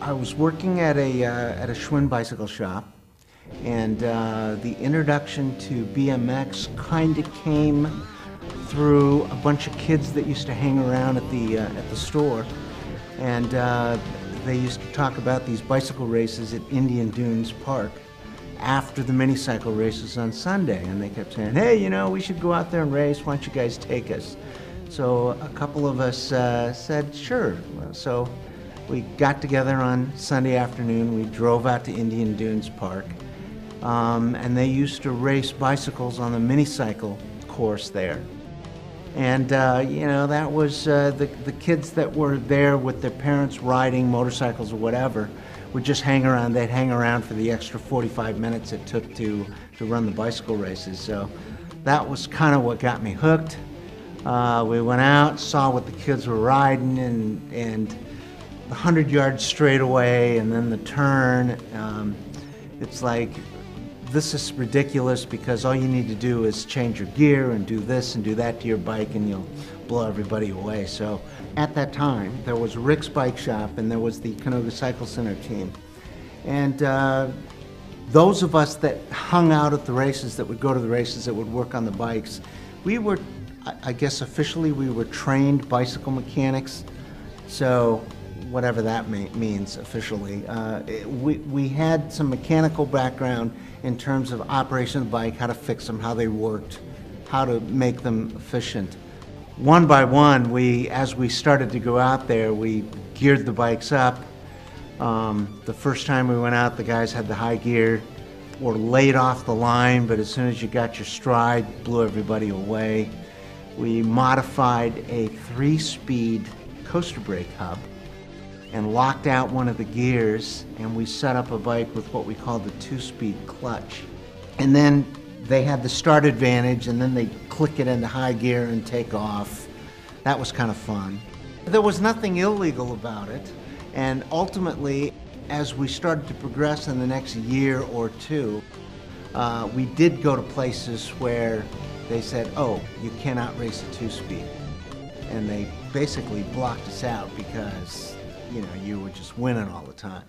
I was working at a, uh, at a Schwinn bicycle shop, and uh, the introduction to BMX kind of came through a bunch of kids that used to hang around at the, uh, at the store. And uh, they used to talk about these bicycle races at Indian Dunes Park after the mini cycle races on Sunday. And they kept saying, hey, you know, we should go out there and race. Why don't you guys take us? So a couple of us uh, said, sure. So we got together on Sunday afternoon. We drove out to Indian Dunes Park. Um, and they used to race bicycles on the mini cycle course there. And, uh, you know, that was uh, the, the kids that were there with their parents riding motorcycles or whatever would just hang around. They'd hang around for the extra 45 minutes it took to, to run the bicycle races. So that was kind of what got me hooked. Uh, we went out, saw what the kids were riding, and, and the 100 yard straightaway, and then the turn. Um, it's like, this is ridiculous because all you need to do is change your gear and do this and do that to your bike, and you'll blow everybody away. So at that time, there was Rick's Bike Shop, and there was the Canoga Cycle Center team. And uh, those of us that hung out at the races, that would go to the races, that would work on the bikes, we were I guess officially we were trained bicycle mechanics. So whatever that means officially. Uh, we, we had some mechanical background in terms of operation of the bike, how to fix them, how they worked, how to make them efficient. One by one, we, as we started to go out there, we geared the bikes up. Um, the first time we went out, the guys had the high gear, were laid off the line, but as soon as you got your stride, blew everybody away we modified a three-speed coaster brake hub and locked out one of the gears and we set up a bike with what we called the two-speed clutch. And then they had the start advantage and then they click it into high gear and take off. That was kind of fun. There was nothing illegal about it and ultimately as we started to progress in the next year or two, uh, we did go to places where they said, oh, you cannot race a two-speed. And they basically blocked us out because, you know, you were just winning all the time.